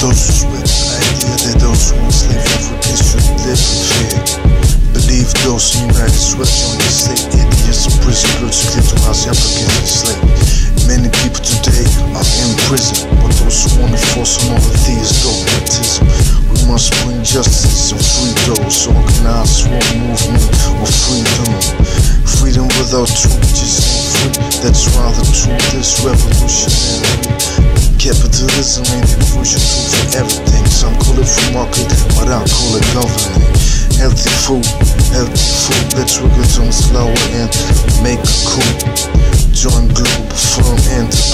clear that those who enslave Africans should live in fear. Believe those United Swept on the state idiots in prison girls house Africans enslaved. Many people today are in prison, but those who want to force on all of these dogmatism. We must bring justice and free those organized swarm movement of freedom. Freedom without truth just ain't free. That's why the truth is revolutionary. The crucial tool for everything. Some call it free market, but I call it governing. Healthy food, healthy food. Let's work it on slower and make a coup. Join Globalfirm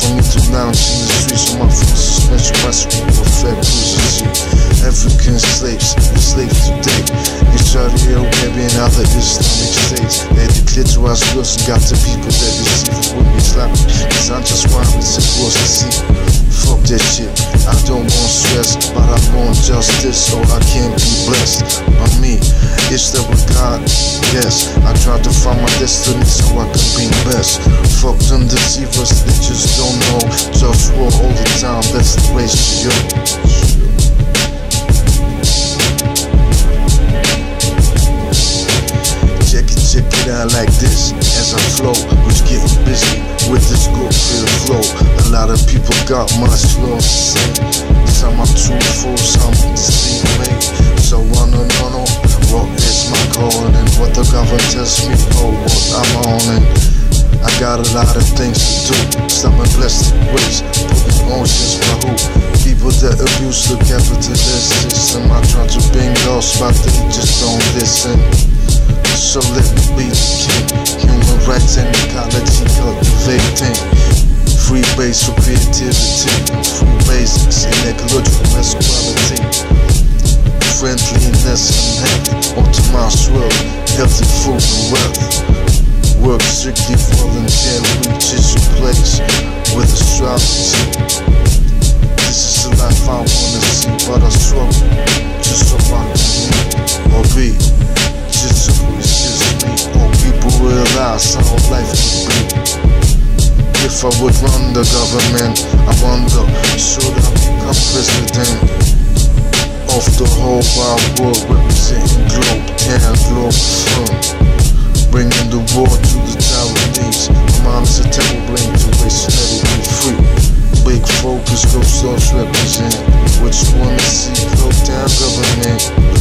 For me to lounge in the streets of my friends suspension my screen for fat cruisers. African slaves, enslaved today. In Saudi Arabia and other Islamic states. They declare to us girls and got the people that it with Islamic. Cause I'm just one with supposed to see. Fuck that shit. I don't want stress, but I want justice, so I can be blessed by me. It's the God, yes. I try to find my destiny so I can be best. Fuck them deceivers, they just don't know. Just war all the time, that's the way to you. Things to do. Some in plastic waste, putting oceans by who? People that abuse the capitalist system. I try to bring lost, but they just don't listen. So let me be the king. Human rights and ecology cultivating. Free base for creativity. Free basics in ecological masculinity. Friendliness and health. Optimized world. Healthy food and wealth. Work strictly volunteer. Reaches your place with astrology. This is the life I wanna see, but I struggle just so I can or be. Just so it's just me. Or people realize how life could be. If I would run the government, I wonder, should I become president of the whole wide world, representing globe, town, globe, firm, bringing the war to the Taiwanese. My mom's a temple bring to waste, let it be free. Big focus, go souls represent. What you wanna see, go down government.